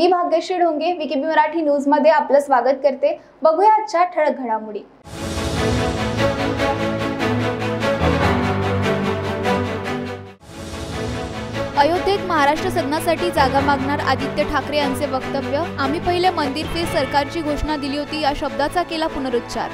मी Bhagyashree Dhonge VKB Marathi न्यूजमध्ये आपलं स्वागत करते. बघूया आजच्या ठळक घडामोडी. अयोध्येत महाराष्ट्र सदनासाठी जागा मागणार आदित्य ठाकरे यांचे वक्तव्य. आम्ही पहिले मंदिर ते सरकारची घोषणा दिली होती या शब्दाचा केला पुनरुच्चार.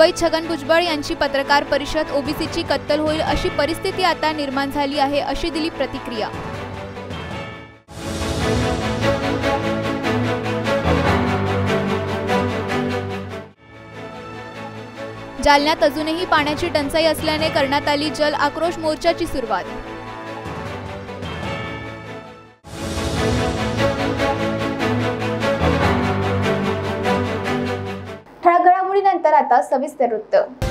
मुंबईत छगन भुजबळ यांची पत्रकार परिषद ओबीसीची कत्तल होईल अशी परिस्थिती आता निर्माण झाली आहे अशी दिली प्रतिक्रिया. जालन्यात अजूनही पाण्याची टंचाई असल्याने करण्यात आली जल आक्रोश मोर्चाची सुरुवात. आता सविस्तर वृत्त.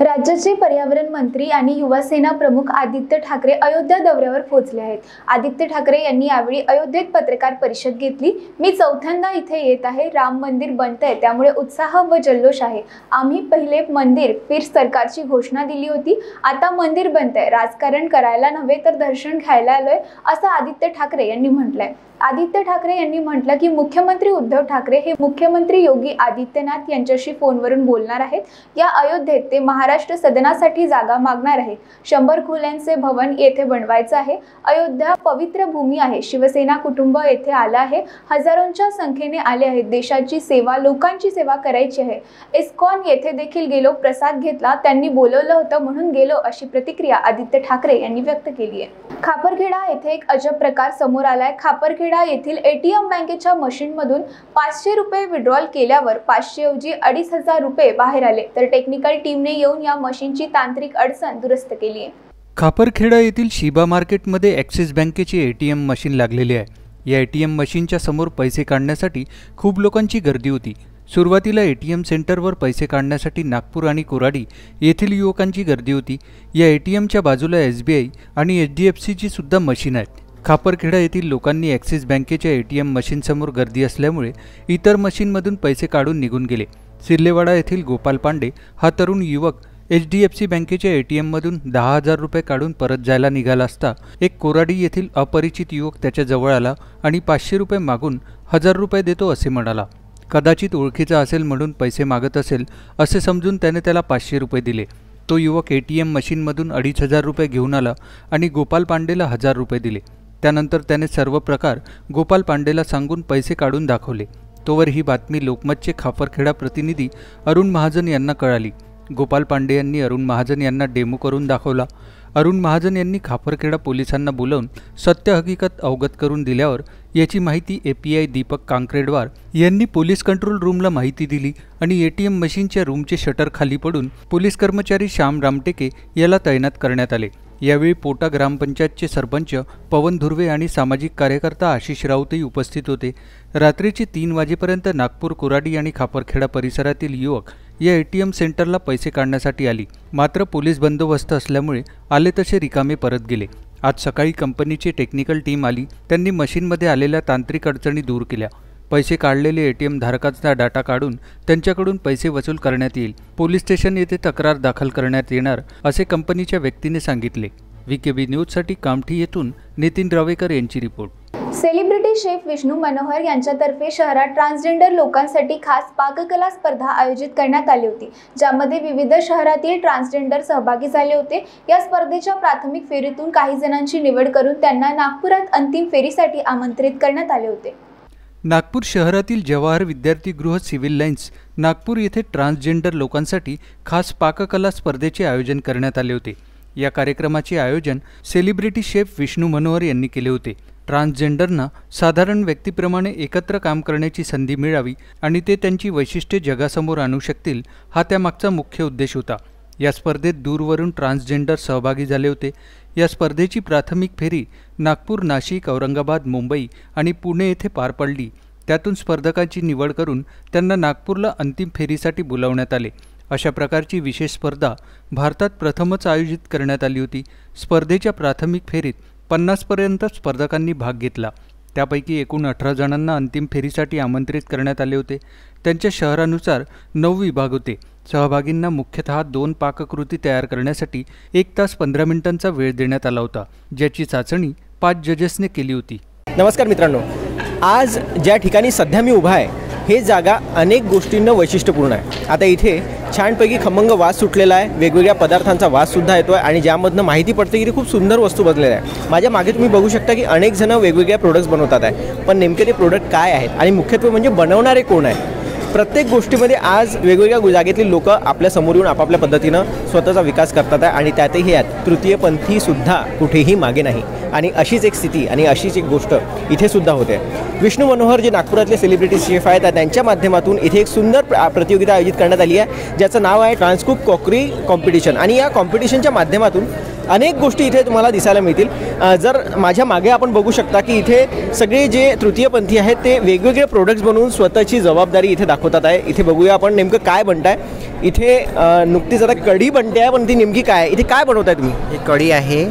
राज्याचे पर्यावरण मंत्री आणि युवासेना प्रमुख आदित्य ठाकरे अयोध्या दौऱ्यावर पोहोचले आहेत. आदित्य ठाकरे यांनी यावेळी अयोध्येत पत्रकार परिषद घेतली. मी चौथ्यांदा इथे येत आहे. राम मंदिर बनतंय. त्यामुळे उत्साह व जल्लोष आहे. आम्ही पहिले मंदिर फिर सरकारची घोषणा दिली होती. आता मंदिर बनतंय. राजकारण करायला नव्हे तर दर्शन घ्यायला आलोय असं आदित्य ठाकरे यांनी म्हटलंय. आदित्य ठाकरे यांनी म्हटलं की मुख्यमंत्री उद्धव ठाकरे हे मुख्यमंत्री योगी आदित्यनाथ यांच्याशी फोनवरून बोलणार आहेत. या अयोध्येत ते महाराष्ट्र सदनासाठी जागा मागणार आहे. शंभर खोल्यांचे भवन येथे बनवायचं आहे. अयोध्या पवित्र भूमी आहे. शिवसेना कुटुंब येथे आलं आहे. हजारोंच्या संख्येने आले आहेत. देशाची सेवा लोकांची सेवा करायची आहे. इस्कॉन येथे देखील गेलो प्रसाद घेतला त्यांनी बोलवलं होतं म्हणून गेलो अशी प्रतिक्रिया आदित्य ठाकरे यांनी व्यक्त केली आहे. खापरखेडा येथे एक अजब प्रकार समोर आलाय. खापरखेडा येथील एटीएम बँकेच्या मशीनमधून पाचशे रुपये विड्रॉल केल्यावर पाचशे ऐवजी अडीच हजार रुपये बाहेर आले. तर टेक्निकल टीमने येऊन या मशीनची तांत्रिक अडचण दुरुस्त केली आहे. खापरखेडा येथील शिबा मार्केटमध्ये ॲक्सिस बँकेची ए टी एम मशीन लागलेली आहे. या ए टी एम मशीनच्या समोर पैसे काढण्यासाठी खूप लोकांची गर्दी होती. सुरुवातीला ए टी एम सेंटरवर पैसे काढण्यासाठी नागपूर आणि कोराडी येथील युवकांची गर्दी होती. या ए टी एमच्या बाजूला एस बी आय आणि एच डी एफ सीची सुद्धा मशीन आहेत. खापरखेडा येथील लोकांनी ॲक्सिस बँकेच्या ए टी एम मशीनसमोर गर्दी असल्यामुळे इतर मशीनमधून पैसे काढून निघून गेले. सिर्लेवाडा येथील गोपाल पांडे हा तरुण युवक एच डी एफ सी बँकेच्या ए टी एममधून दहा हजार रुपये काढून परत जायला निघाला असता एक कोराडी येथील अपरिचित युवक त्याच्याजवळ आला आणि पाचशे रुपये मागून हजार रुपये देतो असे म्हणाला. कदाचित ओळखीचा असेल म्हणून पैसे मागत असेल असे समजून त्याने त्याला पाचशे रुपये दिले. तो युवक ए टी एम मशीनमधून अडीच हजार रुपये घेऊन आला आणि गोपाल पांडेला हजार रुपये दिले. त्यानंतर त्याने सर्व प्रकार गोपाल पांडेला सांगून पैसे काढून दाखवले. तोवर ही बातमी लोकमतचे खापरखेडा प्रतिनिधी अरुण महाजन यांना कळाली. गोपाल पांडे यांनी अरुण महाजन यांना डेमो करून दाखवला. अरुण महाजन यांनी खापरखेडा पोलिसांना बोलावून सत्य हकीकत अवगत करून दिल्यावर याची माहिती A P I Deepak Kankredwar यांनी पोलीस कंट्रोल रूमला माहिती दिली आणि ए टी एम मशीनच्या रूमचे शटर खाली पडून पोलीस कर्मचारी श्याम रामटेके याला तैनात करण्यात आले. यावेळी पोटा ग्रामपंचायतचे सरपंच पवन धुर्वे आणि सामाजिक कार्यकर्ता आशिष राऊतही उपस्थित होते. रात्रीचे तीन वाजेपर्यंत नागपूर कोराडी आणि खापरखेडा परिसरातील युवक या ए टी एम सेंटरला पैसे काढण्यासाठी आली. मात्र पोलीस बंदोबस्त असल्यामुळे आले तसे रिकामे परत गेले. आज सकाळी कंपनीची टेक्निकल टीम आली. त्यांनी मशीनमध्ये आलेल्या तांत्रिक अडचणी दूर केल्या. पैसे काढलेले ए टी एम धारकाचा डाटा काढून त्यांच्याकडून पैसे वसूल करण्यात येईल. पोलीस स्टेशन येथे तक्रार दाखल करण्यात येणार असे कंपनीच्या व्यक्तीने सांगितले. व्ही के बी न्यूजसाठी कामठी येथून नितीन रावेकर यांची report. Celebrity chef Vishnu Manohar यांच्यातर्फे शहरात ट्रान्सजेंडर लोकांसाठी खास पाककला स्पर्धा आयोजित करण्यात आली होती ज्यामध्ये विविध शहरातील ट्रान्सजेंडर सहभागी झाले होते. या स्पर्धेच्या प्राथमिक फेरीतून काही जणांची निवड करून त्यांना नागपुरात अंतिम फेरीसाठी आमंत्रित करण्यात आले होते. नागपूर शहरातील जवाहर विद्यार्थीगृह सिव्हिल लाईन्स नागपूर येथे ट्रान्सजेंडर लोकांसाठी खास पाककला स्पर्धेचे आयोजन करण्यात आले होते. या कार्यक्रमाचे आयोजन सेलिब्रिटी शेफ विष्णू मनोहर यांनी केले होते. ट्रान्सजेंडरना साधारण व्यक्तीप्रमाणे एकत्र काम करण्याची संधी मिळावी आणि ते त्यांची वैशिष्ट्ये जगासमोर आणू शकतील हा त्यामागचा मुख्य उद्देश होता. या स्पर्धेत दूरवरून ट्रान्सजेंडर सहभागी झाले होते. या स्पर्धेची प्राथमिक फेरी नागपूर नाशिक औरंगाबाद मुंबई आणि पुणे येथे पार पडली. त्यातून स्पर्धकांची निवड करून त्यांना नागपूरला अंतिम फेरीसाठी बोलावण्यात आले. अशा प्रकारची विशेष स्पर्धा भारतात प्रथमच आयोजित करण्यात आली होती. स्पर्धेच्या प्राथमिक फेरीत पन्नासपर्यंत स्पर्धकांनी भाग घेतला. त्यापैकी एकूण अठरा जणांना अंतिम फेरीसाठी आमंत्रित करण्यात आले होते. त्यांच्या शहरानुसार नऊ विभाग होते. सहभागींना मुख्यतः दोन पाककृती तयार करण्यासाठी एक तास पंधरा मिनिटांचा वेळ देण्यात आला होता ज्याची चाचणी पाच जजेसने केली होती. नमस्कार मित्रांनो. आज ज्या ठिकाणी सध्या मी उभा आहे हे जागा अनेक गोष्टींना वैशिष्ट्यपूर्ण आहे. आता इथे छानपैकी खमंग वास सुटलेला आहे वेगवेगळ्या पदार्थांचा वाससुद्धा येतो आहे आणि ज्यामधनं माहिती पडते की ते खूप सुंदर वस्तू बनलेल्या आहे माझ्या मागे तुम्ही बघू शकता की अनेक जणं वेगवेगळ्या प्रोडक्ट्स बनवतात आहे. पण नेमके ते प्रोडक्ट काय आहेत आणि मुख्यत्वे म्हणजे बनवणारे कोण आहे प्रत्येक गोष्टीमध्ये आज वेगवेगळ्या जागेतली लोक आपल्यासमोर येऊन आपापल्या पद्धतीनं स्वतःचा विकास करतात आहे आणि त्यातही यात तृतीयपंथीसुद्धा कुठेही मागे नाही. आणि अशीच एक स्थिती आणि अशीच एक गोष्ट इथे सुद्धा होते. विष्णू मनोहर जे नागपुरातले सेलिब्रिटी शेफ आहेत त्यांच्या माध्यमातून इथे एक सुंदर प्र- प्रतियोगिता आयोजित करण्यात आली आहे ज्याचं नाव आहे ट्रान्सकुक कॉकरी कॉम्पिटिशन आणि या कॉम्पिटिशनच्या माध्यमातून अनेक गोष्टी इथे तुम्हाला दिसायला मिळतील. जर माझ्या मागे आपण बघू शकता की इथे सगळे जे तृतीयपंथी आहेत ते वेगवेगळे प्रोडक्ट्स बनवून स्वतःची जबाबदारी इथे दाखवतात आहे. इथे बघूया आपण नेमकं काय बनताय. इथे अ, नुकतीच आता कढी बनते आहे पण ती नेमकी काय आहे? इथे काय बनवताय तुम्ही? ही कढी आहे.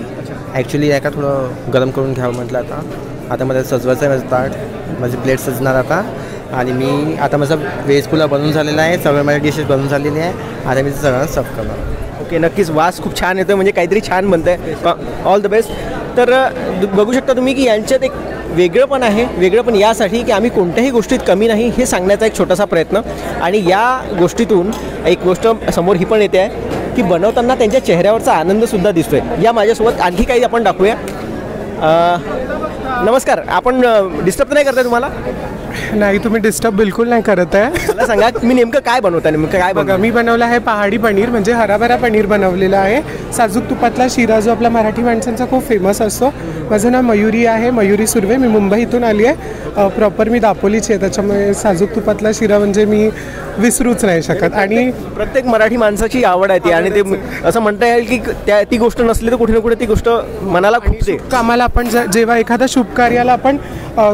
ॲक्च्युली एका थोडं गरम करून घ्यावं म्हटलं आता. आता मला सजवायचं आहे माझं ताट. माझी प्लेट सजणार आता. आणि मी आता माझा व्हेज पुलाव बनवून झालेला आहे. सगळ्या माझ्या डिशेस बनवून झालेली आहे. आता मी ते सगळ्यांना सर्व करणार. ओके नक्कीच. वास खूप छान येतो म्हणजे काहीतरी छान बनतं आहे ऑल द बेस्ट तर बघू शकता तुम्ही की यांच्यात एक वेगळं पण आहे वेगळं पण यासाठी की आम्ही कोणत्याही गोष्टीत कमी नाही हे सांगण्याचा एक छोटासा प्रयत्न. आणि या गोष्टीतून एक गोष्ट समोर ही पण येते आहे की बनवताना त्यांच्या चेहऱ्यावरचा आनंदसुद्धा दिसतोय. या माझ्यासोबत आणखी काही आपण दाखवूया. नमस्कार. आपण डिस्टर्ब नाही करताय तुम्हाला? नाही तुम्ही डिस्टर्ब बिलकुल नाही करत आहे. मला सांगा मी नेमकं काय बनवता नेमकं काय बघा बघा मी बनवलं आहे पहाडी पनीर म्हणजे हराभरा पनीर बनवलेलं आहे. साजूक तुपातला शिरा जो आपला मराठी माणसांचा खूप फेमस असतो. माझं नाव मयुरी आहे मयुरी सुर्वे. मी मुंबईतून आली आहे. प्रॉपर मी दापोलीची आहे त्याच्यामुळे साजूक तुपातला शिरा म्हणजे मी विसरूच नाही शकत. आणि प्रत्येक मराठी माणसाची आवड आहे ती आणि ते असं म्हणता येईल की त्या ती गोष्ट नसली तर कुठे ना कुठे ती गोष्ट मनाला खुपते कामाला आपण ज- जेव्हा एखाद्या शुभ कार्याला आपण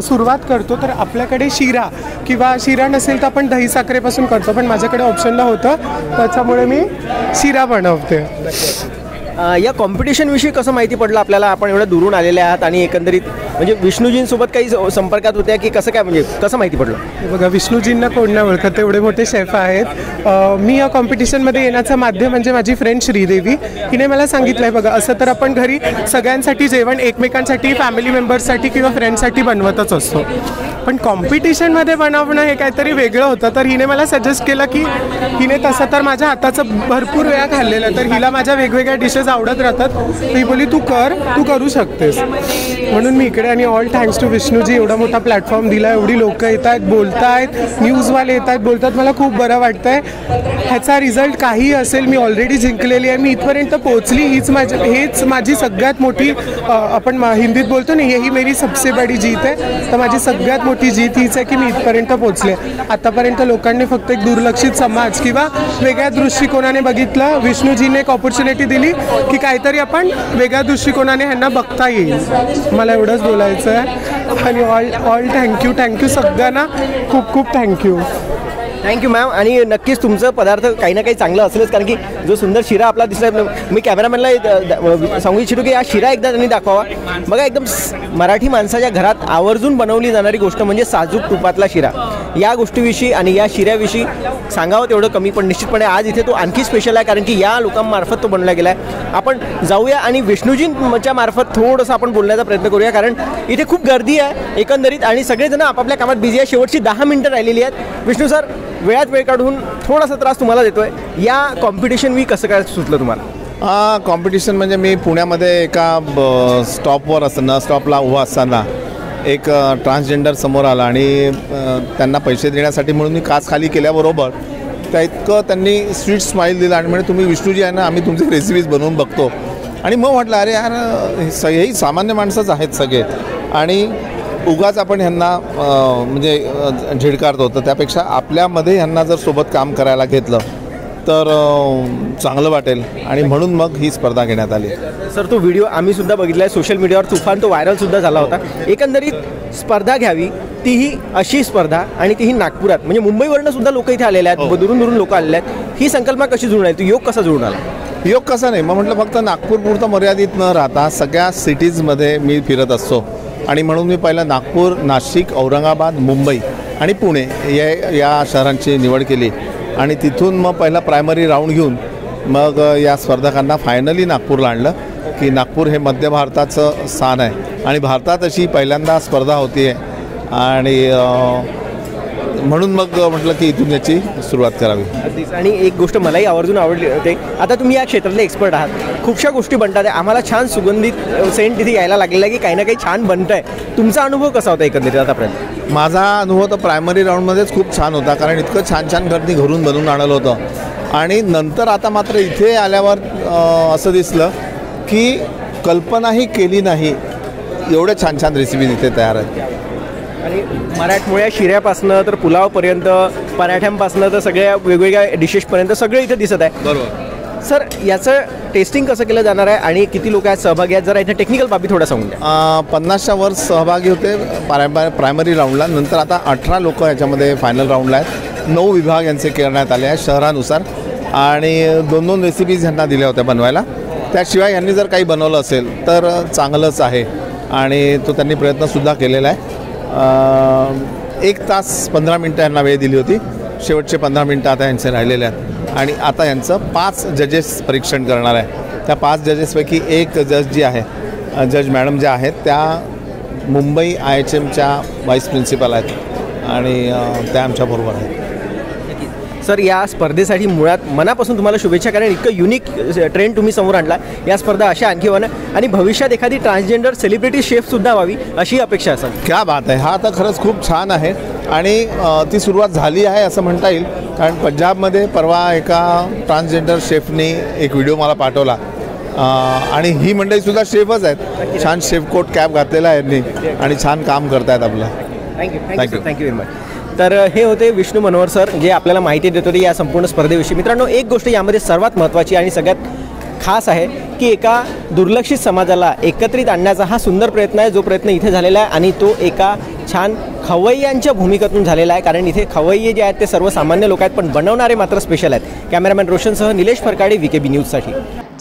सुरुवात करतो तर आपल्याकडे शिरा किंवा शिरा नसेल तर आपण दही साखरेपासून करतो पण माझ्याकडे ऑप्शनला होतं. त्याच्यामुळे मी शिरा बनवते. या कॉम्पिटिशनविषयी कसं माहिती पडलं आपल्याला? आपण एवढ्या दुरून आलेले आहात आणि एकंदरीत म्हणजे विष्णूजींसोबत काही संपर्कात होत्या की कसं काय म्हणजे कसं माहिती पडलं? हे बघा विष्णूजींना कोण नाही ओळखत तेवढे मोठे शेफ आहेत. मी या कॉम्पिटिशनमध्ये येण्याचं माध्यम म्हणजे माझी फ्रेंड श्रीदेवी. हिने मला सांगितलं आहे बघा असं तर आपण घरी सगळ्यांसाठी जेवण एकमेकांसाठी फॅमिली मेंबर्ससाठी किंवा फ्रेंडसाठी बनवतच असतो. पण कॉम्पिटिशनमध्ये बनवणं हे काहीतरी वेगळं होतं तर हिने मला सजेस्ट केलं की हिने तसं तर माझ्या हाताचं भरपूर वेळा खाल्लेलं तर हिला माझ्या वेगवेगळ्या डिशेस आवडत राहतात. ही बोली तू कर तू करू शकतेस. म्हणून मी इकडे आणि ऑल थँक्स टू विष्णूजी एवढा मोठा प्लॅटफॉर्म दिला एवढी लोक येत आहेत बोलत आहेत न्यूजवाले येत आहेत बोलतात. मला खूप बरं वाटतंय. ह्याचा रिझल्ट काही असेल मी ऑलरेडी जिंकलेली आहे. मी इथपर्यंत पोहोचली. हीच माझी हेच माझी सगळ्यात मोठी आपण हिंदीत बोलतो ना ही मेरी सबसे बडी जीत आहे. तर माझी सगळ्यात मोठी जीत हीच आहे की मी इथपर्यंत पोहोचले आतापर्यंत लोकांनी फक्त एक दुर्लक्षित समाज किंवा वेगळ्या दृष्टिकोनाने बघितलं. विष्णूजीने एक ऑपॉर्च्युनिटी दिली की काहीतरी आपण वेगळ्या दृष्टिकोनाने ह्यांना बघता येईल. मला एवढंच बोलायचं आहे. आणि ऑल ऑल थँक्यू थँक्यू सगळ्यांना. खूप खूप थँक्यू थँक्यू मॅम आणि नक्कीच तुमचं पदार्थ काही ना काही चांगलं असेलच कारण की जो सुंदर शिरा आपला दिसला मी कॅमेरामॅनला सांगू इच्छितो की हा शिरा एकदा त्यांनी दाखवावा. बघा एकदम मराठी माणसाच्या घरात आवर्जून बनवली जाणारी गोष्ट म्हणजे साजूक तुपातला शिरा. या गोष्टीविषयी आणि या शिऱ्याविषयी सांगावं तेवढं कमी पण निश्चितपणे आज इथे तो आणखी स्पेशल आहे कारण की या लोकांमार्फत तो बनला गेला आहे आपण जाऊया आणि विष्णूजींच्या मार्फत थोडंसं आपण बोलण्याचा प्रयत्न करूया कारण इथे खूप गर्दी आहे एकंदरीत आणि सगळेजण आपापल्या कामात बिझी आहे. शेवटची दहा मिनटं राहिलेली आहेत. विष्णू सर वेळात वेळ काढून थोडासा त्रास तुम्हाला देतोय. या कॉम्पिटिशन वी कसं काय सुचलं तुम्हाला? हा कॉम्पिटिशन म्हणजे मी पुण्यामध्ये एका ब- स्टॉपवर असताना स्टॉपला उभा असताना एक ट्रान्सजेंडर समोर आला आणि त्यांना पैसे देण्यासाठी म्हणून मी काच खाली केल्याबरोबर त्या इतकं त्यांनी स्वीट स्माईल दिला आणि म्हणजे तुम्ही विष्णूजी आहे ना आम्ही तुमची रेसिपीज बनवून बघतो. आणि मग म्हटलं अरे यार हे स हेही सामान्य माणसंच आहेत सगळे. आणि उगाच आपण ह्यांना म्हणजे झिडकारतो तर त्यापेक्षा आपल्यामध्ये ह्यांना जर सोबत काम करायला घेतलं तर चांगलं वाटेल. आणि म्हणून मग ही स्पर्धा घेण्यात आली. सर तो व्हिडिओ आम्ही सुद्धा बघितला आहे सोशल मीडियावर तुफान तो व्हायरल सुद्धा झाला होता. एकंदरीत स्पर्धा घ्यावी तीही अशी स्पर्धा आणि तीही नागपुरात. म्हणजे मुंबईवरनं सुद्धा लोक इथे आलेले आहेत. दुरून दुरून लोक आलेले आहेत. ही संकल्पना कशी जुळून आली तो योग कसा जुळून आला योग कसा नाही? मग म्हटलं फक्त नागपूरपुरतं मर्यादित न राहता सगळ्या सिटीजमध्ये मी फिरत असतो. आणि म्हणून मी पहिलं नागपूर नाशिक औरंगाबाद मुंबई आणि पुणे या या शहरांची निवड केली. आणि तिथून मग पहिला प्रायमरी राऊंड घेऊन मग या स्पर्धकांना फायनली नागपूरला आणलं की नागपूर हे मध्य भारताचं स्थान आहे. आणि भारतात अशी पहिल्यांदा स्पर्धा होती आहे आणि म्हणून मग म्हटलं की इथून याची सुरुवात करावी. अगदीच. आणि एक गोष्ट मलाही आवर्जून आवडली होते. आता तुम्ही या क्षेत्रातले एक्सपर्ट आहात. खूपशा गोष्टी बनतात. आम्हाला छान सुगंधित सेंट तिथे यायला लागलेला आहे की काही ना काही छान बनतं आहे तुमचा अनुभव कसा होता एकंदरीत आतापर्यंत? माझा अनुभव तर प्रायमरी राऊंडमध्येच खूप छान होता कारण इतकं छान छान घरनी घरून बनवून आणलं होतं. आणि नंतर आता मात्र इथे आल्यावर असं दिसलं की कल्पनाही केली नाही. एवढे छान छान रेसिपी इथे तयार आहेत. आणि मराठमोळ्या शिऱ्यापासनं तर पुलावपर्यंत पराठ्यांपासनं तर सगळ्या वेगवेगळ्या डिशेसपर्यंत सगळं इथे दिसत आहे. बरोबर. सर याचं टेस्टिंग कसं केलं जाणार आहे आणि किती लोक आहेत सहभागी आहेत? जरा इथे टेक्निकल बाबी थोडा सांगून द्या. पन्नासच्या वर सहभागी होते प्रायम प्रायमरी राऊंडला नंतर आता अठरा लोक याच्यामध्ये फायनल राऊंडला आहेत. नऊ विभाग यांचे करण्यात आले आहेत शहरानुसार. आणि दोन दोन रेसिपीज यांना दिल्या होत्या बनवायला. त्याशिवाय यांनी जर काही बनवलं असेल तर चांगलंच आहे. आणि तो त्यांनी प्रयत्नसुद्धा केलेला आहे. एक तास पंधरा मिनटं यांना वेळ दिली होती. शेवटचे पंधरा मिनटं आता यांचे राहिलेले आहेत. आणि आता यांचं पाच जजेस परीक्षण करणार आहे. त्या पाच जजेसपैकी एक जज जी आहे जज मॅडम ज्या आहेत त्या मुंबई आय एच एमच्या व्हाईस प्रिन्सिपल आहेत. आणि त्या आमच्याबरोबर आहेत. सर या स्पर्धेसाठी मुळात मनापासून तुम्हाला शुभेच्छा कारण इतकं युनिक ट्रेंड तुम्ही समोर आणला. या स्पर्धा अशा आणखी व्हाव्या आणि भविष्यात एखादी ट्रान्सजेंडर सेलिब्रिटी शेफसुद्धा व्हावी अशी अपेक्षा असावी क्या बात आहे. हा तर खरंच खूप छान आहे. आणि ती सुरुवात झाली आहे असं म्हणता येईल. कारण पंजाबमध्ये परवा एका ट्रान्सजेंडर शेफने एक व्हिडिओ मला पाठवला. आणि ही मंडळीसुद्धा शेफच आहेत. छान शेफ कोट कॅप घातलेला आहे यांनी. आणि छान काम करतायत आपलं. Thank you thank you. Thank you very much तर हे होते विष्णू मनोहर सर जे आपल्याला माहिती देत होते या संपूर्ण स्पर्धेविषयी. मित्रांनो एक गोष्ट यामध्ये सर्वात महत्त्वाची आणि सगळ्यात खास आहे की एका दुर्लक्षित समाजाला एकत्रित आणण्याचा हा सुंदर प्रयत्न आहे. जो प्रयत्न इथे झालेला आहे आणि तो एका छान खवय्यांच्या भूमिकेतून झालेला आहे. कारण इथे खवय्ये जे आहेत ते सर्वसामान्य लोक आहेत पण बनवणारे मात्र स्पेशल आहेत. Cameraman रोशनसह Nilesh Pharkade V K B न्यूजसाठी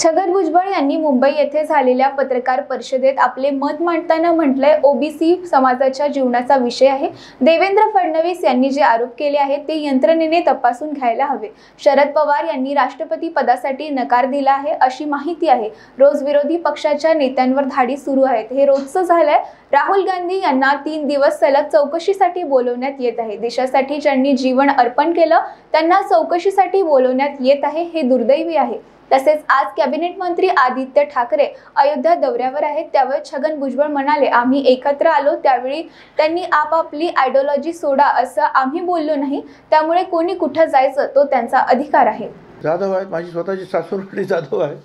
छगन भुजबळ यांनी मुंबई येथे झालेल्या पत्रकार परिषदेत आपले मत मांडताना म्हटलंय ओबीसी समाजाच्या जीवनाचा विषय आहे. देवेंद्र फडणवीस यांनी जे आरोप केले आहेत ते यंत्रणेने तपासून घ्यायला हवे. शरद पवार यांनी राष्ट्रपती पदासाठी नकार दिला आहे अशी माहिती आहे. रोज विरोधी पक्षाच्या नेत्यांवर धाडी सुरू आहेत. हे रोजचं झालंय. राहुल गांधी यांना तीन दिवस सलग चौकशीसाठी बोलवण्यात येत आहे. देशासाठी ज्यांनी जीवन अर्पण केलं त्यांना चौकशीसाठी बोलवण्यात येत आहे हे दुर्दैवी आहे. तसेच आज कॅबिनेट मंत्री आदित्य ठाकरे अयोध्या दौऱ्यावर आहेत. त्यावेळी छगन भुजबळ म्हणाले आम्ही एकत्र आलो त्यावेळी त्यांनी आपापली आयडिओलॉजी सोडा असं आम्ही बोललो नाही. त्यामुळे कोणी कुठं जायचं तो त्यांचा अधिकार आहे. जाधव आहेत. माझी स्वतःची सासूरवाडी जाधव आहे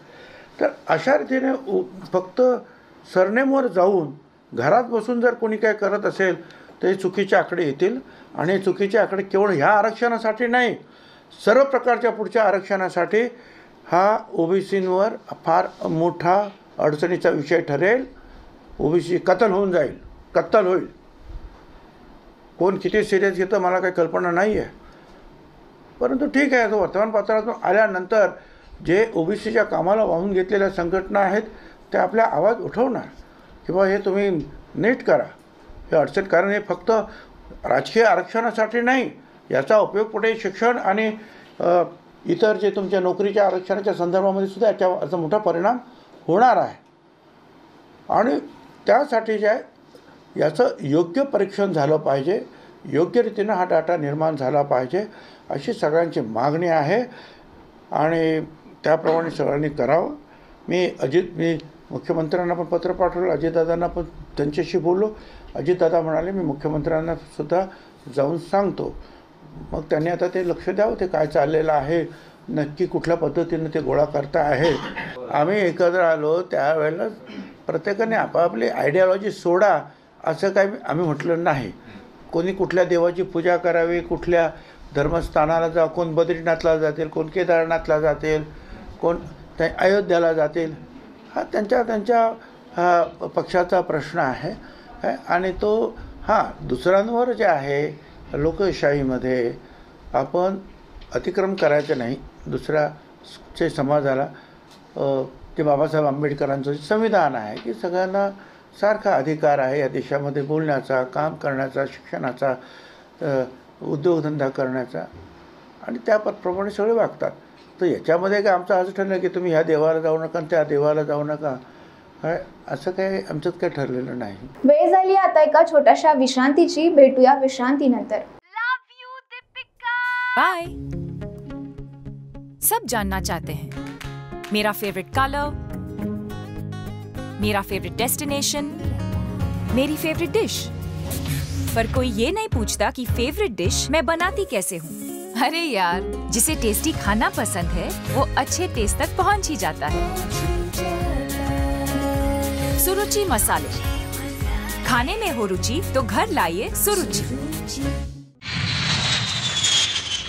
तर अशा रीतीने उ- फक्त सरनेमवर जाऊन घरात बसून जर कोणी काय करत असेल तर हे चुकीचे आकडे येतील. आणि चुकीचे आकडे केवळ ह्या आरक्षणासाठी नाही सर्व प्रकारच्या पुढच्या आरक्षणासाठी हा ओबीसींवर फार मोठा अडचणीचा विषय ठरेल. ओबीसी कत्तल होऊन जाईल. कत्तल होईल. कोण किती सिरियस घेतं मला काही कल्पना नाही आहे परंतु ठीक आहे तो वर्तमानपत्रातून आल्यानंतर जे ओबीसीच्या कामाला वाहून घेतलेल्या संघटना आहेत त्या आपल्या आवाज उठवणार. किंवा हे तुम्ही नीट करा. हे अडचण कारण हे फक्त राजकीय आरक्षणासाठी नाही याचा उपयोग पुढे शिक्षण आणि इतर जे तुमच्या नोकरीच्या आरक्षणाच्या संदर्भामध्ये सुद्धा याचा मोठा परिणाम होणार आहे. आणि त्यासाठी जे आहे याचं योग्य परीक्षण झालं पाहिजे. योग्य रीतीनं हा डाटा निर्माण झाला पाहिजे अशी सगळ्यांची मागणी आहे. आणि त्याप्रमाणे सगळ्यांनी करावं. मी अजित मी मुख्यमंत्र्यांना पण पत्र पाठवलं अजितदादांना पण त्यांच्याशी बोललो. अजितदादा म्हणाले मी मुख्यमंत्र्यांना सुद्धा जाऊन सांगतो. मग त्यांनी आता ते लक्ष द्यावं ते काय चाललेलं आहे नक्की कुठल्या पद्धतीनं ते गोळा करता आहे. आम्ही एकत्र आलो त्यावेळेला प्रत्येकाने आपापली आयडियालॉजी सोडा असं काही आम्ही म्हटलं नाही. कोणी कुठल्या देवाची पूजा करावी कुठल्या धर्मस्थानाला जा कोण बद्रीनाथला जातील कोण केदारनाथला जातील कोण त्या अयोध्याला जातील हा त्यांच्या त्यांच्या हा पक्षाचा प्रश्न आहे. काय आणि तो हां दुसऱ्यांवर जे आहे लोकशाहीमध्ये आपण अतिक्रम करायचं नाही. दुसऱ्याचे समाजाला ते बाबासाहेब आंबेडकरांचं संविधान आहे की सगळ्यांना सारखा अधिकार आहे या देशामध्ये बोलण्याचा काम करण्याचा शिक्षणाचा उद्योगधंदा करण्याचा. आणि त्याप्रमाणे सगळे वागतात. तर याच्यामध्ये काय आमचं असं ठरलं की तुम्ही ह्या देवाला जाऊ नका आणि त्या देवाला जाऊ नका. असं काय आमच्यात काय ठरलेलं नाही. वेळ झाली आता एका छोट्याशा विश्रांतीची. भेटूया विश्रांतीनंतर. बाय सब जानना चाहते हैं। मेरा फेवरेट कलर मेरा फेवरेट डेस्टिनेशन मेरी फेवरेट डिश पर कोई ये नहीं पूछता कि फेवरेट डिश मैं बनाती कैसे हूँ। अरे यार जिसे टेस्टी खाना पसंद है वो अच्छे टेस्ट तक पहुँच ही जाता है। सुरुचि मसाले। खाने में हो रुचि तो घर लाइए सुरुचि।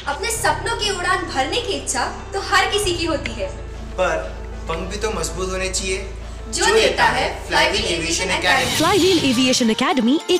अपने सपनों की उड़ान भरने की इच्छा तो हर किसी की होती है। पर पंख भी तो मज़बूत होने चाहिए। जो देता है Flywheel aviation academy Flywheel aviation academy एक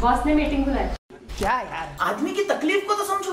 boss ने मीटिंग बुलाई। क्या यार? आदमी की तकलीफ को तो समझो।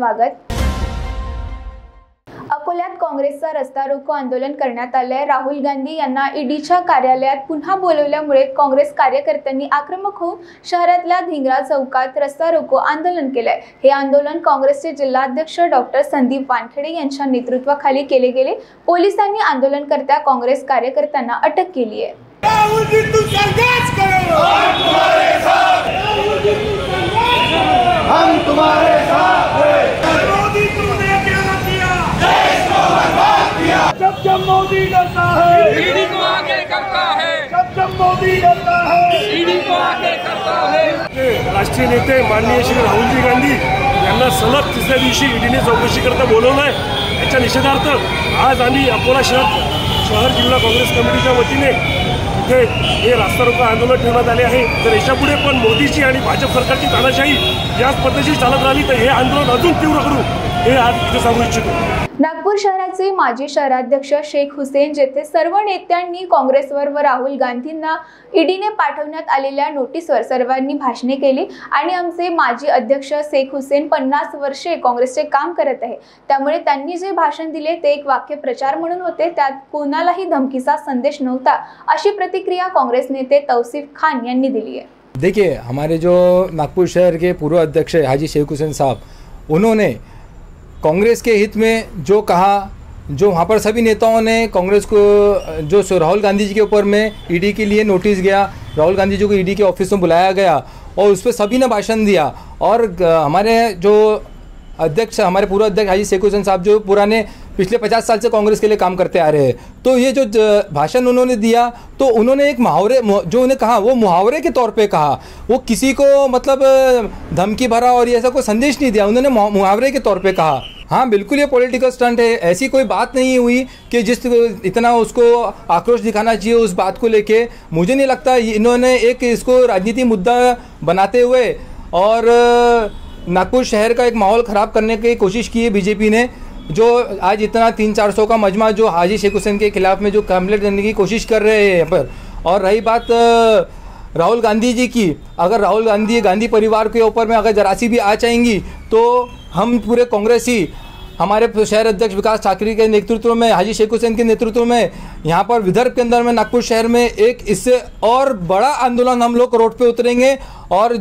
स्वागत. अकोल्यात काँग्रेसचा रस्ता रोको आंदोलन करण्यात आलंय. राहुल गांधी यांना ईडीच्या कार्यालयात पुन्हा बोलवल्यामुळे काँग्रेस कार्यकर्त्यांनी आक्रमक होऊन शहरातल्या धिंगरा चौकात रस्ता रोको आंदोलन केलंय. हे आंदोलन काँग्रेसचे जिल्हाध्यक्ष डॉक्टर संदीप वानखेडे यांच्या नेतृत्वाखाली केले गेले. पोलिसांनी आंदोलनकर्त्या काँग्रेस कार्यकर्त्यांना अटक केली आहे हम तुम्हारे साथ हैं मोदी तुमने क्या किया देश को बर्बाद किया जब जब मोदी डरता है। ईडी को आगे करता है। जब जब मोदी डरता है। ईडी को आगे करता है। राष्ट्रीय नेते माननीय श्री राहुलजी गांधी यांना सलग तिसऱ्या दिवशी ईडीने चौकशी करता बोलवलं आहे याच्या निषेधार्थ आज आम्ही अकोला शहर शहर जिल्हा काँग्रेस कमिटीच्या वतीने इथे हे रास्ता रोको आंदोलन ठेवण्यात आले आहे. तर याच्यापुढे पण मोदीची आणि भाजप सरकारची तानाशाही याच पद्धतीची चालत राहिली तर हे आंदोलन अजून तीव्र करू हे आज इथे सांगू इच्छितो. नागपूर शहराचे माजी शहराध्यक्ष शेख हुसेन जेथे सर्व नेत्यांनी काँग्रेसवर व राहुल गांधींना ईडीने पाठवण्यात आलेल्या नोटीसवर सर्वांनी भाषणे केली. आणि आमचे माजी अध्यक्ष शेख हुसेन पन्नास वर्षे काँग्रेसचे काम करत आहे. त्यामुळे त्यांनी जे भाषण दिले ते एक वाक्य प्रचार म्हणून होते. त्यात कोणालाही धमकीचा संदेश नव्हता अशी प्रतिक्रिया काँग्रेस नेते तौसिफ खान यांनी दिली आहे. देखिए हमारे जो नागपुर शहर के पूर्व अध्यक्ष हाजी शेख हुसैन साहब उन्होंने कांग्रेस के हित में जो कहा, जो वहाँ पर सभी नेताओं ने कांग्रेस को, जो राहुल गांधी जी के ऊपर में ईडी के लिए नोटिस गया, राहुल गांधी जी को ईडी के ऑफ़िस में बुलाया गया और उस पर सभी ने भाषण दिया। और हमारे जो अध्यक्ष, हमारे पूर्व अध्यक्ष हाजी शेख साहब जो पुराने पिछले पचास साल से कांग्रेस के लिए काम करते आ रहे हैं। तो ये जो भाषण उन्होंने दिया तो उन्होंने एक मुहावरे जो उन्हें कहा, वो मुहावरे के तौर पे कहा। वो किसी को मतलब धमकी भरा और ये ऐसा कोई संदेश नहीं दिया, उन्होंने मुहावरे के तौर पे कहा। हाँ बिल्कुल ये पॉलिटिकल स्टंट है, ऐसी कोई बात नहीं हुई कि जिस, इतना उसको आक्रोश दिखाना चाहिए उस बात को लेके। मुझे नहीं लगता इन्होंने एक इसको राजनीति मुद्दा बनाते हुए और नागपुर शहर का एक माहौल ख़राब करने की कोशिश की है बीजेपी ने। जो आज इतना तीन चार सौ का मजमा जो हाजी शेख हुसैन के खिलाफ में जो कंप्लेंट करने की कोशिश कर रहे हैं यहाँ पर। और रही बात राहुल गांधी जी की, अगर राहुल गांधी गांधी परिवार के ऊपर में अगर जरासी भी आ जाएँगी तो हम पूरे कांग्रेसी हमारे शहर अध्यक्ष विकास ठाकरे के नेतृत्व में, हाजी शेख हुसैन के नेतृत्व में, यहाँ पर विदर्भ के अंदर में, नागपुर शहर में एक इससे और बड़ा आंदोलन हम लोग रोड पे उतरेंगे और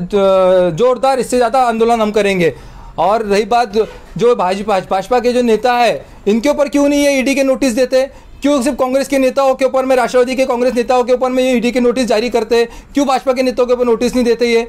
जोरदार इससे ज़्यादा आंदोलन हम करेंगे। और रही बात जो भाजपा भाजपा के जो नेता है, इनके ऊपर क्यों नहीं ये ईडी के नोटिस देते? क्यों सिर्फ़ कांग्रेस के नेताओं के ऊपर में, राष्ट्रवादी के कांग्रेस नेताओं के ऊपर में ये ईडी के नोटिस जारी करते? क्यों भाजपा के नेताओं के ऊपर नोटिस नहीं देते ये?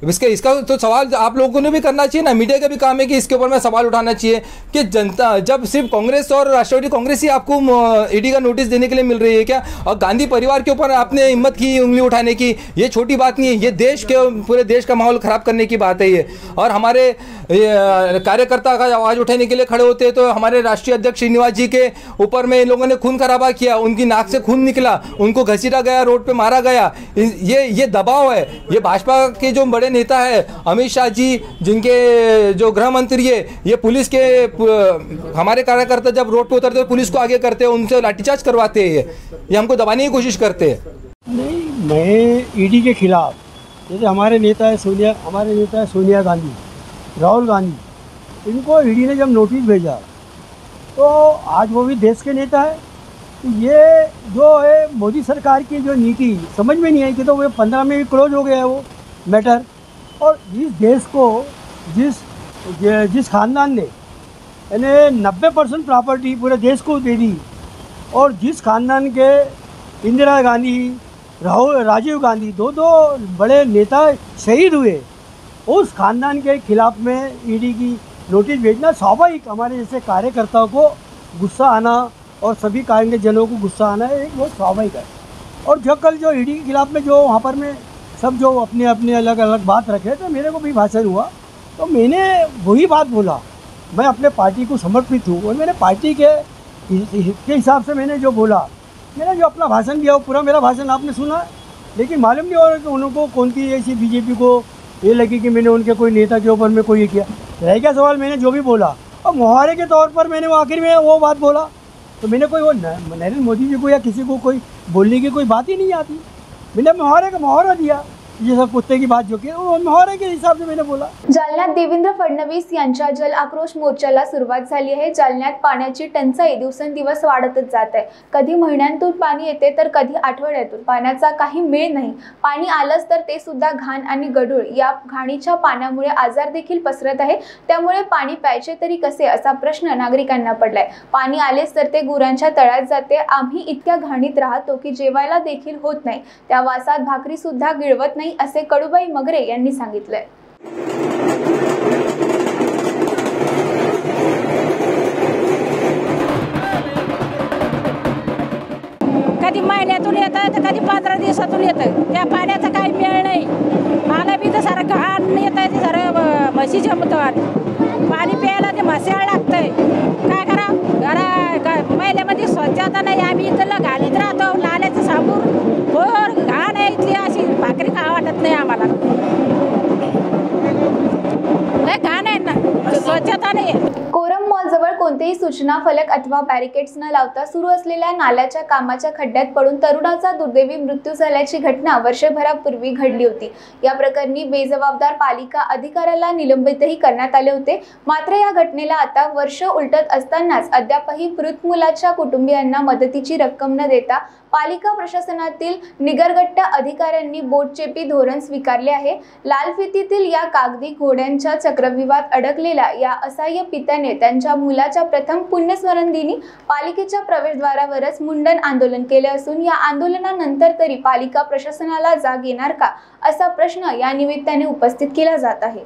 इसका इसका तो सवाल आप लोगों ने भी करना चाहिए ना, मीडिया का भी काम है कि इसके ऊपर में सवाल उठाना चाहिए कि जनता, जब सिर्फ़ कांग्रेस और राष्ट्रवादी कांग्रेस ही आपको ईडी का नोटिस देने के लिए मिल रही है क्या? और गांधी परिवार के ऊपर आपने हिम्मत की उंगली उठाने की? ये छोटी बात नहीं है, ये देश के, पूरे देश का माहौल खराब करने की बात है ये। और हमारे कार्यकर्ता का आवाज़ उठाने के लिए खड़े होते हैं तो हमारे राष्ट्रीय अध्यक्ष श्रीनिवास जी के ऊपर में इन लोगों ने खून खराबा किया, उनकी नाक से खून निकला, उनको घसीटा गया, रोड पर मारा गया। ये ये दबाव है। ये भाजपा के जो बड़े नेता है, अमित शाह जी, जिनके जो गृह मंत्री है, ये पुलिस के हमारे कार्यकर्ता जब रोड पे उतरते हैं पुलिस को आगे करते हैं, उनसे लाठीचार्ज करवाते हैं। ये हमको दबाने की कोशिश करते हैं। नहीं, मैं ईडी के खिलाफ, जैसे हमारे नेता है सोनिया, हमारे नेता है सोनिया गांधी, राहुल गांधी, इनको ईडी ने जब नोटिस भेजा तो आज वो भी देश के नेता है। तो ये जो है, मोदी सरकार की जो नीति, समझ में नहीं आई, कि तो वो पंद्रह में भी क्लोज हो गया है वो मैटर और जिस देश को, जिस जिस खानदान ने यानी नब्बे परसेंट प्रॉपर्टी पूरे देश को दे दी, और जिस खानदान के इंदिरा गांधी, राहुल, राजीव गांधी दो दो बड़े नेता शहीद हुए, उस खानदान के खिलाफ में ईडी की नोटिस भेजना स्वाभाविक। हमारे जैसे कार्यकर्ताओं को गुस्सा आना और सभी कांग्रेस जनों को गुस्सा आना एक बहुत स्वाभाविक है। और जो कल जो ईडी के खिलाफ में जो वहाँ पर में सब जो अपने अपने अलग अलग बात रखे तो मेरे को भी भाषण हुआ। तो मैंने वही बात बोला। मैं अपने पार्टी को समर्पित हूँ और मैंने पार्टी के के हिसाब से मैंने जो बोला, मैंने जो अपना भाषण दिया, वो पूरा मेरा भाषण आपने सुना। लेकिन मालूम नहीं हो रहा कि उनको कौन सी ऐसी बीजेपी को ये लगी कि मैंने उनके कोई नेता के ऊपर में कोई ये किया। रह गया सवाल, मैंने जो भी बोला। और मुहावरे के तौर पर मैंने वो आखिर में वो बात बोला। तो मैंने कोई वो नरेंद्र मोदी जी को या किसी को कोई बोलने की कोई बात ही नहीं आती। මෙන්න මොහරක මොහර දියා. ये सब कुत्ते की बात जो की वो के हिसाब से मैंने बोला। जालन्यात देवेंद्र फडणवीस यांच्या जल आक्रोश मोर्चाला सुरुवात झाली आहे. जालन्यात पाण्याची टंचाई दिवसेंदिवस वाढतच जात आहे. कधी महिन्यांतून पाणी येते तर कधी आठवड्यातून. पाण्याचा काही मेळ नाही. पाणी आलंच तर ते सुद्धा घाण आणि गढूळ. या घाणीच्या पाण्यामुळे आजार देखील पसरत आहे. त्यामुळे पाणी प्यायचे तरी कसे असा प्रश्न नागरिकांना पडलाय. पाणी आलेच तर ते गुरांच्या तळ्यात जाते. आम्ही इतक्या घाणीत राहतो की जेवायला देखील होत नाही. त्या वासात भाकरी सुद्धा गिळवत नाही. असे कडूबाई मगरे यांनी सांगितलंय. कधी महिन्यातून येतं तर कधी पंधरा दिवसातून येतं. त्या पाण्याचा काही मेळ नाही. मला बी तर सारं घाण येत आहे ते सारं म्हशी जमतो आणि. पाणी प्यायला ते म्हस्याळ लागतंय. काय करा? घरा महिल्यामध्ये स्वच्छता नाही. आम्ही इथं घालीत राहतो. लाल्याचं साबूर भोर घाण आहे इथली अशी भाकरी खा आहे. कोरम मॉल जवळ कोणतेही सूचना फलक अथवा बॅरिकेड्स न लावता सुरू असलेल्या नाल्याच्या कामाच्या खड्ड्यात पडून तरुणाचा दुर्दैवी मृत्यू झाल्याची घटना वर्षभरापूर्वी घडली होती. या प्रकरणी बेजबाबदार पालिका अधिकाऱ्याला निलंबितही करण्यात आले होते. मात्र या घटनेला आता वर्ष उलटत असतानाच अद्यापही मृत मुलाच्या कुटुंबियांना मदतीची रक्कम न देता पालिका प्रशासनातील निगरगट्ट अधिकाऱ्यांनी बोटचेपी धोरण स्वीकारले आहे. लालफितीतील या कागदी घोड्यांच्या चक्रव्यूहात अडकलेल्या या असहाय्य पित्याने त्यांच्या मुलाच्या प्रथम पुण्यस्मरण दिनी पालिकेच्या प्रवेशद्वारावरच मुंडन आंदोलन केले असून या आंदोलनानंतर तरी पालिका प्रशासनाला जाग येणार का असा प्रश्न या निमित्ताने उपस्थित केला जात आहे.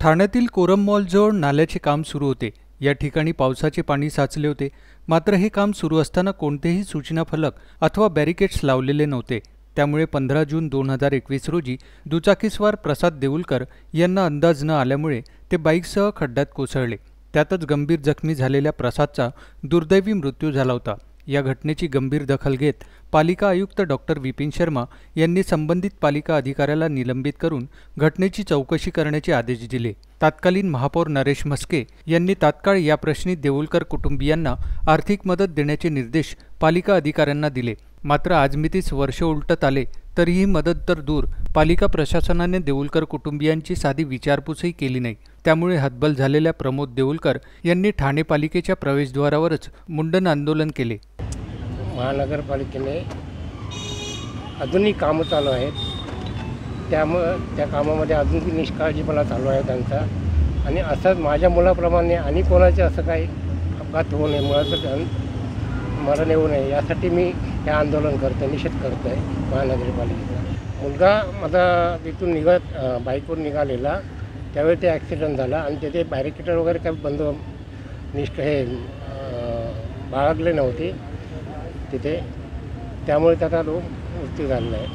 ठाण्यातील कोरम मॉलजवळ नाल्याचे काम सुरू होते. या ठिकाणी पावसाचे पाणी साचले होते. मात्र हे काम सुरू असताना कोणतेही सूचना फलक अथवा बॅरिकेड्स लावलेले नव्हते. त्यामुळे पंधरा जून दोन हजार एकवीस रोजी दुचाकीस्वार प्रसाद देऊलकर यांना अंदाज न आल्यामुळे ते बाईकसह खड्ड्यात कोसळले. त्यातच गंभीर जखमी झालेल्या प्रसादचा दुर्दैवी मृत्यू झाला होता. या घटनेची गंभीर दखल घेत पालिका आयुक्त डॉक्टर विपिन शर्मा यांनी संबंधित पालिका अधिकाऱ्याला निलंबित करून घटनेची चौकशी करण्याचे आदेश दिले. तत्कालीन महापौर नरेश म्हस्के यांनी तात्काळ या प्रश्नी देऊलकर कुटुंबियांना आर्थिक मदत देण्याचे निर्देश पालिका अधिकाऱ्यांना दिले. मात्र आजमितीस वर्ष उलटत आले तरीही मदत तर दूर. पालिका प्रशासनाने देऊलकर कुटुंबियांची साधी विचारपूसही केली नाही. त्यामुळे हतबल झालेल्या प्रमोद देऊलकर यांनी ठाणे पालिकेच्या प्रवेशद्वारावरच मुंडन आंदोलन केले. महानगरपालिकेने अजूनही कामं चालू आहेत. त्यामुळं त्या कामामध्ये अजूनही निष्काळजीपणा चालू आहे त्यांचा. आणि असंच माझ्या मुलाप्रमाणे आणि कोणाचे असं काही अपघात होऊ नये मुळाचं मरण येऊ नये यासाठी मी हे आंदोलन करतो निषेध करतो आहे महानगरपालिकेचा. मुलगा माझा तिथून निघत बाईकवर निघालेला. त्यावेळी ते ॲक्सिडेंट झाला आणि तिथे बॅरिकेटर वगैरे काही बंद निष्क हे बाळगले नव्हते तिथे. त्यामुळे त्याचा तो मृत्यू झालेला आहे.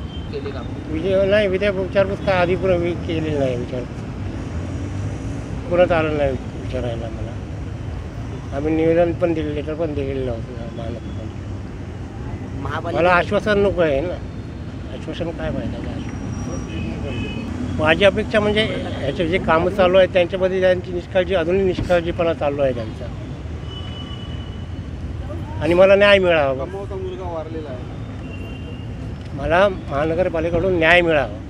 विजय नाही विद्या विचारपूस काय आधी पुन्हा मी केलेली नाही विचारपूस कुणाच आलं नाही विचारायला मला. आम्ही निवेदन पण दिले लेटर पण दिलेलं होतं महानगरपालिकेला मला आश्वासन नको आहे ना. आश्वासन काय पाहिजे? माझी अपेक्षा म्हणजे ह्याचे जे कामं चालू आहेत त्यांच्यामध्ये त्यांची निष्काळजी अजूनही निष्काळजीपणा चालू आहे त्यांचा. आणि मला न्याय मिळावा. मला महानगरपालिकेकडून न्याय मिळावा.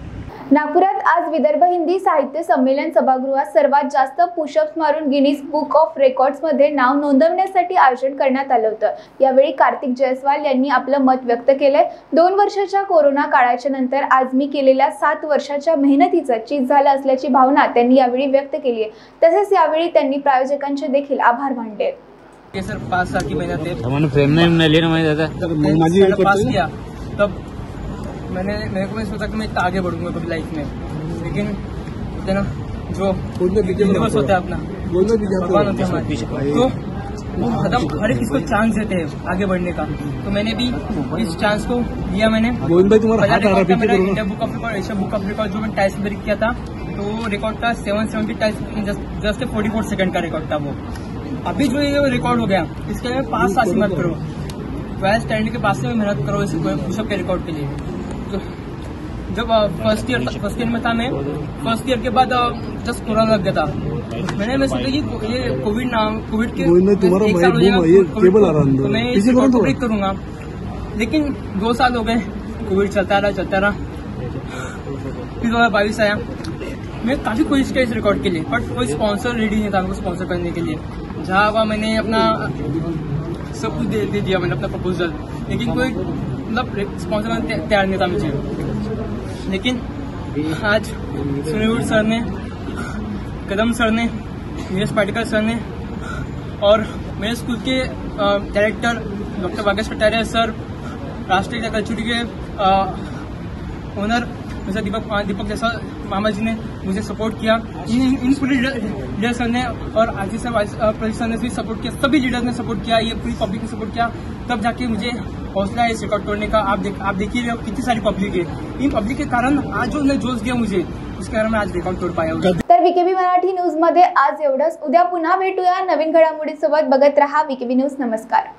नागपुरात आज विदर्भ हिंदी साहित्य संमेलन सभागृहात सर्वात जास्त पुशअप्स मारून गिनीज बुक ऑफ रेकॉर्ड्समध्ये नाव नोंदवण्यासाठी आयोजन करण्यात आलं होतं. यावेळी कार्तिक जयस्वाल यांनी आपलं मत व्यक्त केलंय. दोन वर्षाच्या कोरोना काळाच्या नंतर आज मी केलेल्या सात वर्षाच्या मेहनतीचं चीज झालं असल्याची भावना त्यांनी यावेळी व्यक्त केली आहे. तसेच यावेळी त्यांनी प्रायोजकांचे देखील आभार मानले सर पाँच साल की मेहनत हमारे फ्रेम नहीं हमने लेना मैं दादा मैंने साल पास किया तब मैंने मेरे को नहीं सोचा कि मैं इतना आगे बढ़ूँगा कभी लाइफ में। लेकिन ना जो यूनिवर्स होता है अपना। भगवान होते हैं हमारे। तो वो मतलब हर एक इसको चांस देते हैं आगे बढ़ने का। तो मैंने भी इस चांस को लिया मैंने। India book of record Asia book of record जो मैंने टाइस ब्रेक किया था तो रिकॉर्ड था seven seventy times just forty four second का रिकॉर्ड था वो। अभी जो ये रिकॉर्ड हो गया इसके लिए पाँच साल से मेहनत करो। ट्वेल्थ स्टैंडर्ड के पास से मेहनत करो इस पुशअप के रिकॉर्ड के लिए। जब फ़र्स्ट ईयर फ़र्स्ट ईयर में था मैं फ़र्स्ट ईयर के बाद जस्ट कोरोना लग गया था। मैंने मैं सोचा कि ये कोविड नाम कोविड के एक साल हो जाएगा मैं इस करूँगा। लेकिन दो साल हो गए कोविड चलता रहा चलता रहा। फिर दो हज़ार बाईस आया। मैं काफ़ी कोशिश किया इस रिकॉर्ड के लिए बट कोई स्पॉन्सर रेडी नहीं था हमको स्पॉन्सर करने के लिए। जहाँ वहाँ मैंने अपना सब कुछ दे, दे दिया मैंने अपना प्रपोजल लेकिन कोई मतलब करने तैयार नहीं था मुझे। लेकिन आज सुनील सर ने, कदम सर ने, नीरज पाटिकर सर ने और मेरे स्कूल के director doctor Vagesh Kataria sir, राष्ट्रीय कल्चुरी के ओनर दीपक दीपक जैसा मामा जी ने मुझे सपोर्ट किया। इन इन पूरे लीडर ने और आजी सर प्रदीप सर ने भी सपोर्ट किया। सभी लीडर्स ने सपोर्ट किया, ये पूरी पब्लिक ने सपोर्ट किया। तब जाके मुझे हौसला है रिकॉर्ड तोड़ने का। आप देख, आप देखिए कितनी सारी पब्लिक है। इन पब्लिक के कारण आज जो उन्हें जोश दिया मुझे। उसके कारण मैं आज रिकॉर्ड तोड़ पाया हूँ। तर विकेबी मराठी न्यूज़ मध्ये आज एवढंच. उद्या पुन्हा भेटूया नवीन घडामोडीसोबत. बघत रहा विकेबी न्यूज़ नमस्कार.